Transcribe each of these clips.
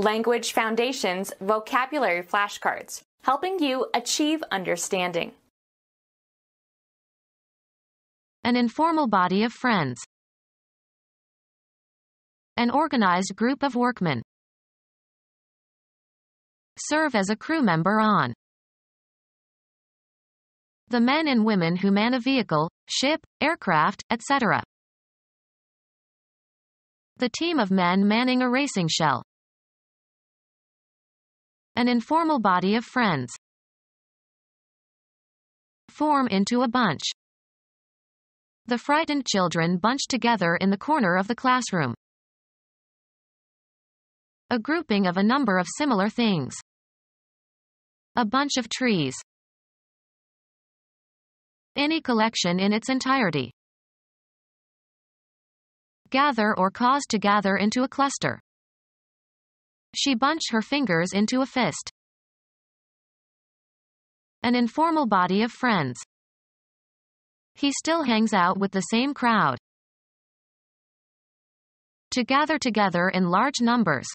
Language Foundations vocabulary flashcards, helping you achieve understanding. An informal body of friends. An organized group of workmen. Serve as a crew member on. The men and women who man a vehicle, ship, aircraft, etc. The team of men manning a racing shell. An informal body of friends. Form into a bunch. The frightened children bunched together in the corner of the classroom. A grouping of a number of similar things. A bunch of trees. Any collection in its entirety. Gather or cause to gather into a cluster. She bunched her fingers into a fist. An informal body of friends. He still hangs out with the same crowd. To gather together in large numbers.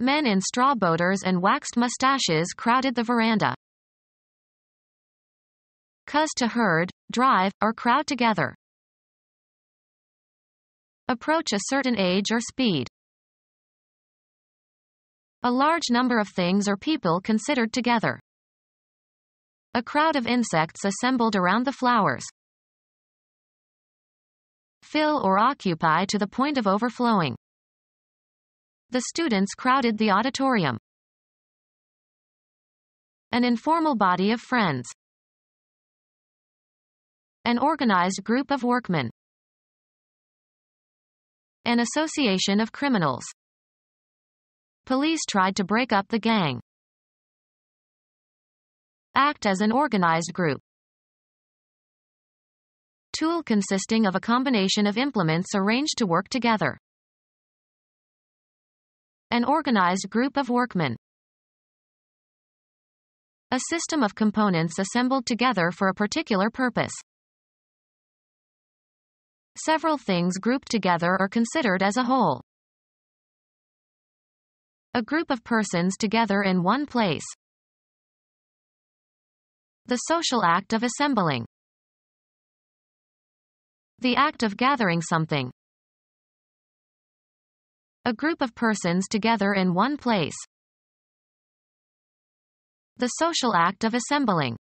Men in straw boaters and waxed mustaches crowded the veranda. Cuz to herd, drive, or crowd together. Approach a certain age or speed. A large number of things or people considered together. A crowd of insects assembled around the flowers. Fill or occupy to the point of overflowing. The students crowded the auditorium. An informal body of friends. An organized group of workmen. An association of criminals. Police tried to break up the gang. Act as an organized group. Tool consisting of a combination of implements arranged to work together. An organized group of workmen. A system of components assembled together for a particular purpose. Several things grouped together are considered as a whole. A group of persons together in one place. The social act of assembling. The act of gathering something. A group of persons together in one place. The social act of assembling.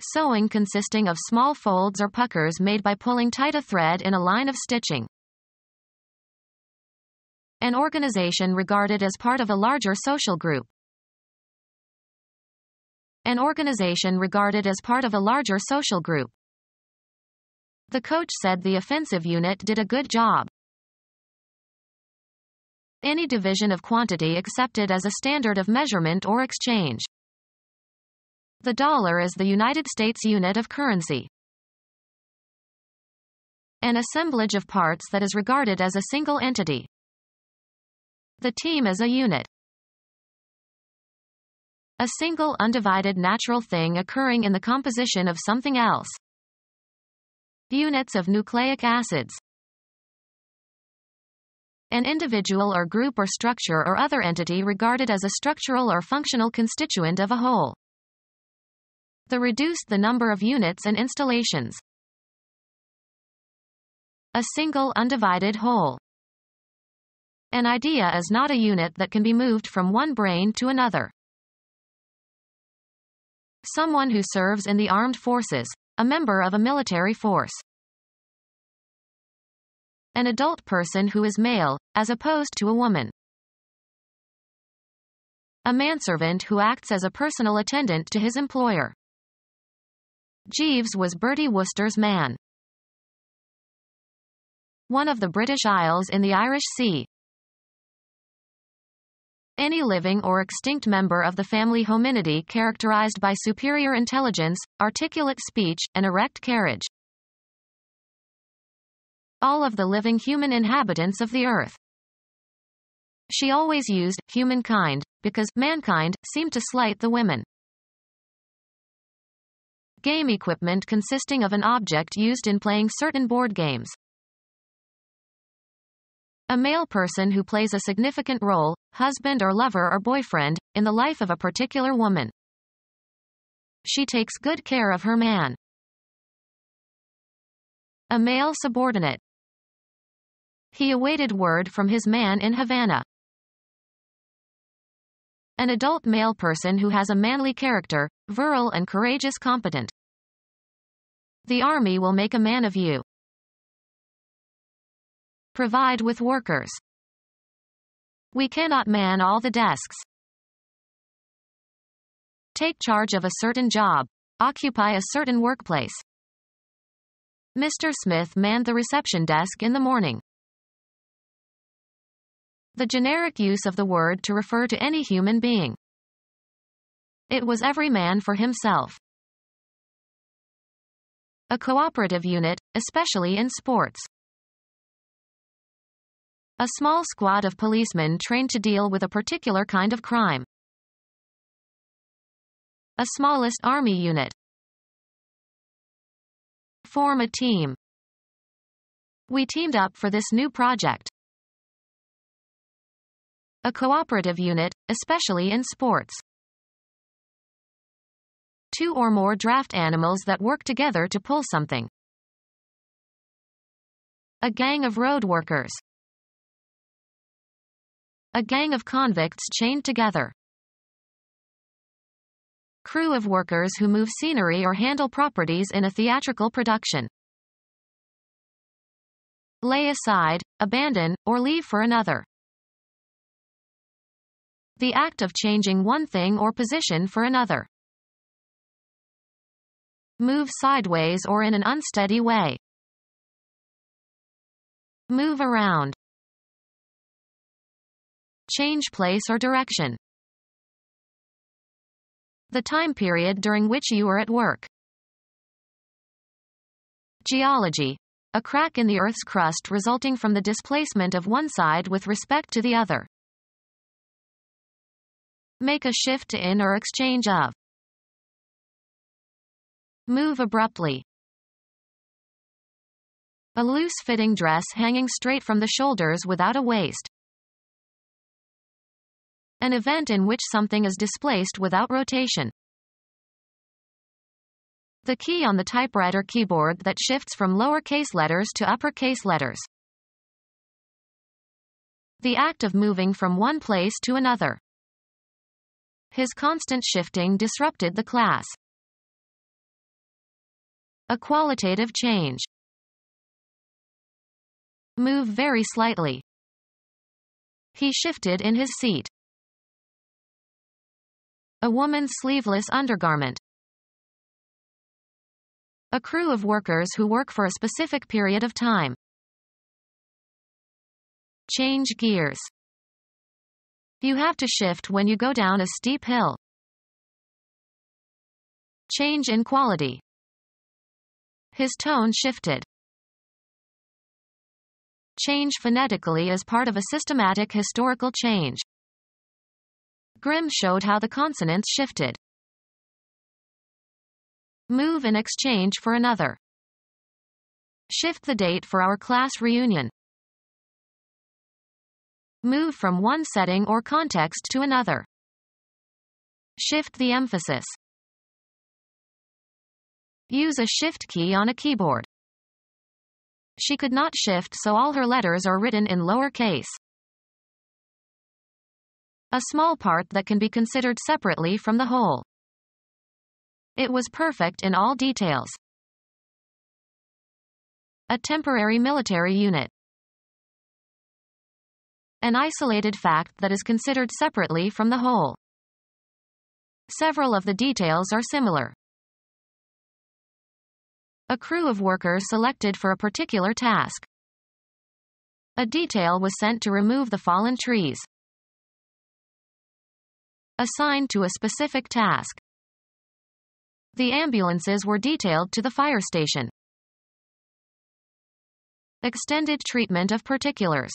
Sewing consisting of small folds or puckers made by pulling tight a thread in a line of stitching. An organization regarded as part of a larger social group. An organization regarded as part of a larger social group. The coach said the offensive unit did a good job. Any division of quantity accepted as a standard of measurement or exchange. The dollar is the United States unit of currency. An assemblage of parts that is regarded as a single entity. The team is a unit. A single undivided natural thing occurring in the composition of something else. Units of nucleic acids. An individual or group or structure or other entity regarded as a structural or functional constituent of a whole. The reduced the number of units and installations. A single undivided whole. An idea is not a unit that can be moved from one brain to another. Someone who serves in the armed forces, a member of a military force. An adult person who is male, as opposed to a woman. A manservant who acts as a personal attendant to his employer. Jeeves was Bertie Wooster's man. One of the British Isles in the Irish Sea, any living or extinct member of the family Hominidae characterized by superior intelligence, articulate speech, and erect carriage. All of the living human inhabitants of the earth. She always used humankind, because mankind seemed to slight the women. Game equipment consisting of an object used in playing certain board games. A male person who plays a significant role, husband or lover or boyfriend, in the life of a particular woman. She takes good care of her man. A male subordinate. He awaited word from his man in Havana. An adult male person who has a manly character, virile and courageous competent. The army will make a man of you. Provide with workers. We cannot man all the desks. Take charge of a certain job. Occupy a certain workplace. Mr. Smith manned the reception desk in the morning. The generic use of the word to refer to any human being. It was every man for himself. A cooperative unit, especially in sports. A small squad of policemen trained to deal with a particular kind of crime. A smallest army unit. Form a team. We teamed up for this new project. A cooperative unit, especially in sports. Two or more draft animals that work together to pull something. A gang of road workers. A gang of convicts chained together. Crew of workers who move scenery or handle properties in a theatrical production. Lay aside, abandon, or leave for another. The act of changing one thing or position for another. Move sideways or in an unsteady way. Move around. Change place or direction. The time period during which you are at work. Geology. A crack in the Earth's crust resulting from the displacement of one side with respect to the other. Make a shift to in or exchange of. Move abruptly. A loose-fitting dress hanging straight from the shoulders without a waist. An event in which something is displaced without rotation. The key on the typewriter keyboard that shifts from lowercase letters to uppercase letters. The act of moving from one place to another. His constant shifting disrupted the class. A qualitative change. Move very slightly. He shifted in his seat. A woman's sleeveless undergarment. A crew of workers who work for a specific period of time. Change gears. You have to shift when you go down a steep hill. Change in quality. His tone shifted. Change phonetically as part of a systematic historical change. Grimm showed how the consonants shifted. Move in exchange for another. Shift the date for our class reunion. Move from one setting or context to another. Shift the emphasis. Use a shift key on a keyboard. She could not shift so all her letters are written in lower case. A small part that can be considered separately from the whole. It was perfect in all details. A temporary military unit. An isolated fact that is considered separately from the whole. Several of the details are similar. A crew of workers selected for a particular task. A detail was sent to remove the fallen trees assigned to a specific task. The ambulances were detailed to the fire station. Extended treatment of particulars.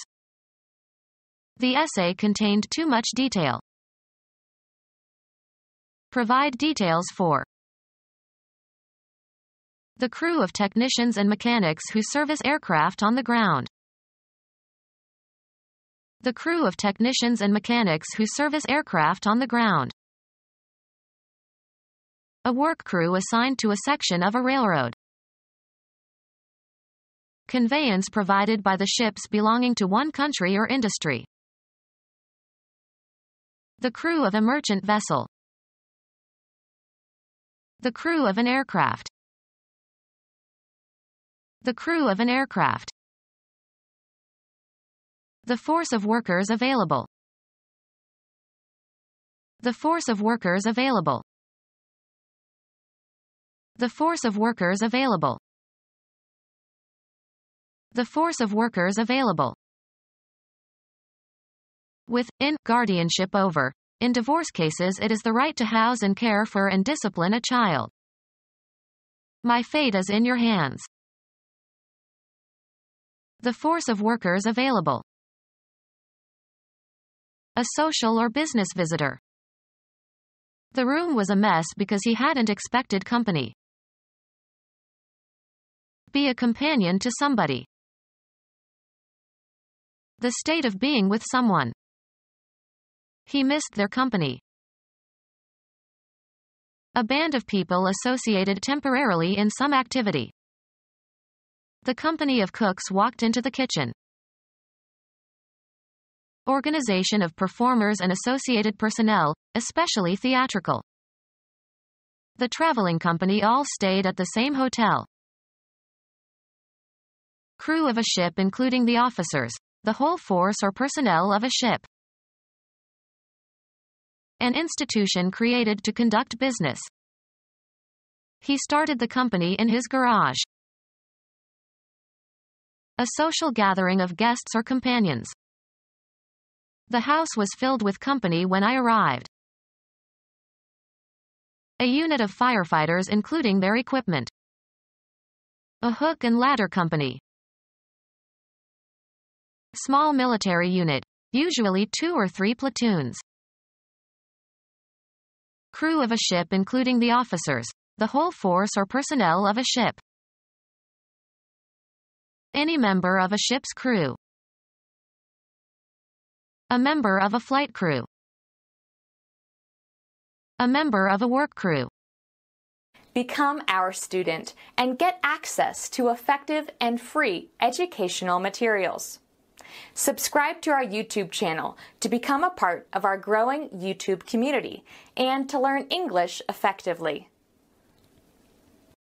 The essay contained too much detail. Provide details for the crew of technicians and mechanics who service aircraft on the ground. The crew of technicians and mechanics who service aircraft on the ground. A work crew assigned to a section of a railroad. Conveyance provided by the ships belonging to one country or industry. The crew of a merchant vessel. The crew of an aircraft. The crew of an aircraft. The force of workers available. The force of workers available. The force of workers available. The force of workers available. With, in, guardianship over. In divorce cases it is the right to house and care for and discipline a child. My fate is in your hands. The force of workers available. A social or business visitor. The room was a mess because he hadn't expected company. Be a companion to somebody. The state of being with someone. He missed their company. A band of people associated temporarily in some activity. The company of cooks walked into the kitchen. Organization of performers and associated personnel, especially theatrical. The traveling company all stayed at the same hotel. Crew of a ship including the officers, the whole force or personnel of a ship. An institution created to conduct business. He started the company in his garage. A social gathering of guests or companions. The house was filled with company when I arrived. A unit of firefighters including their equipment. A hook and ladder company. Small military unit. Usually two or three platoons. Crew of a ship including the officers. The whole force or personnel of a ship. Any member of a ship's crew. A member of a flight crew. A member of a work crew. Become our student and get access to effective and free educational materials. Subscribe to our YouTube channel to become a part of our growing YouTube community and to learn English effectively.